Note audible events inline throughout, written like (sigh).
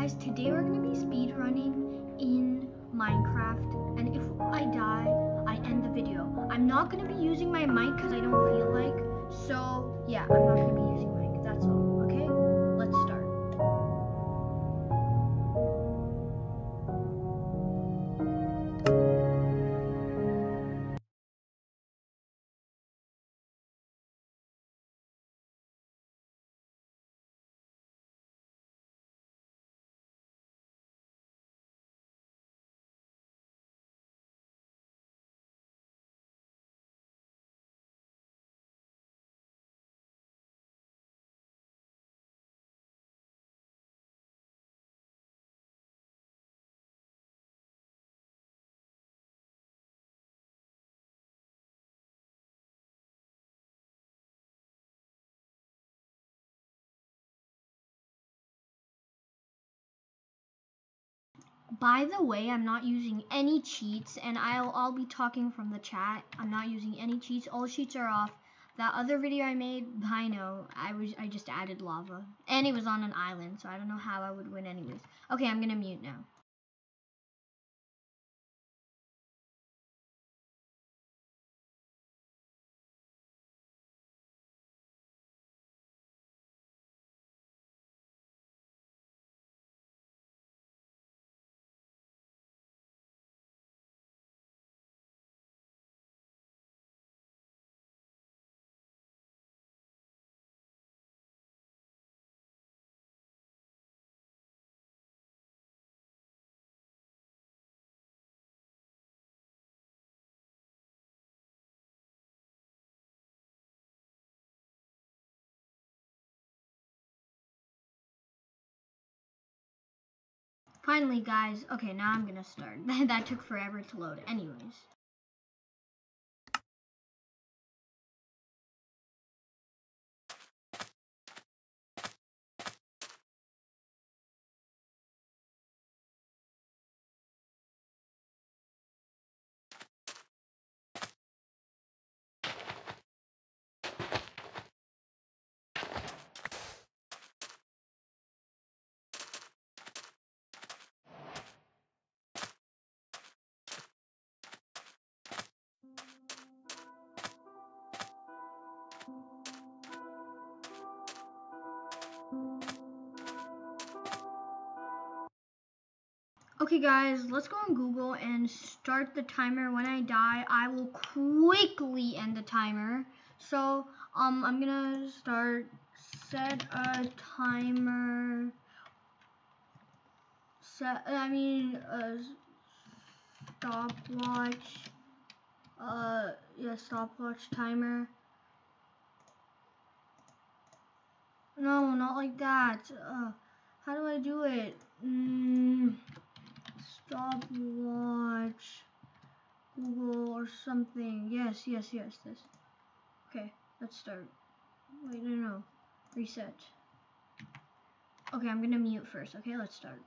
guys, today we're gonna be speed running in Minecraft, and if I die, I end the video. I'm not gonna be using my mic because I don't feel like, so yeah, I'm not gonna be using mic. That's all. By the way, I'm not using any cheats, and I'll I'll be talking from the chat. I'm not using any cheats. All cheats are off. That other video I made, I know, I was I just added lava, and it was on an island, so I don't know how I would win anyways. Okay, I'm gonna mute now. Finally, guys. Okay, now I'm gonna start. (laughs) that took forever to load. Anyways. Okay guys, let's go on Google and start the timer. When I die, I will quickly end the timer. So, um, I'm gonna start set a timer. Set, I mean, a stopwatch. Uh, yeah, stopwatch timer. No, not like that. Uh, how do I do it? Mm stopwatch Google or something. Yes, yes, yes, this. Okay, let's start. Wait, no, no. Reset. Okay, I'm gonna mute first. Okay, let's start.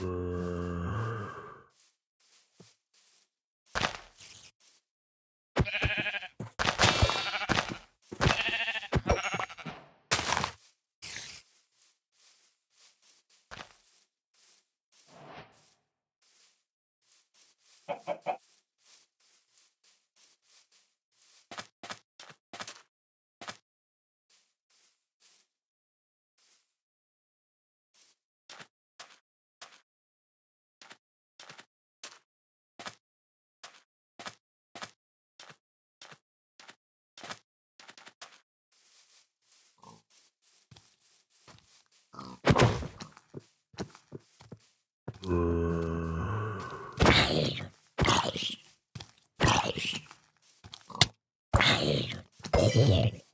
for Peter.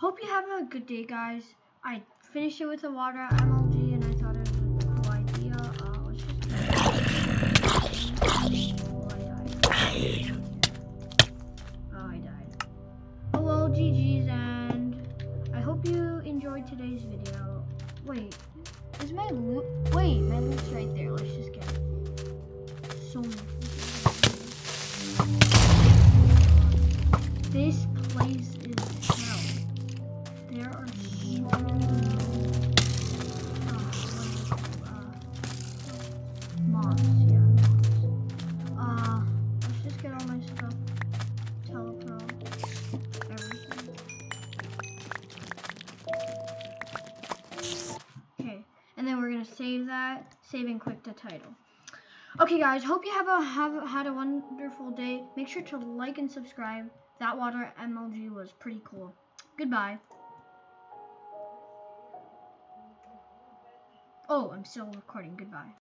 Hope you have a good day, guys. I finished it with the water MLG, and I thought it was a cool idea. Uh, let's just. Oh, I died. Oh, I died. Oh well, GG's, and I hope you enjoyed today's video. Wait, is my loot? Wait, my loot's right there. Let's just get it. So many. This Okay, guys. Hope you have a have had a wonderful day. Make sure to like and subscribe. That water MLG was pretty cool. Goodbye. Oh, I'm still recording. Goodbye.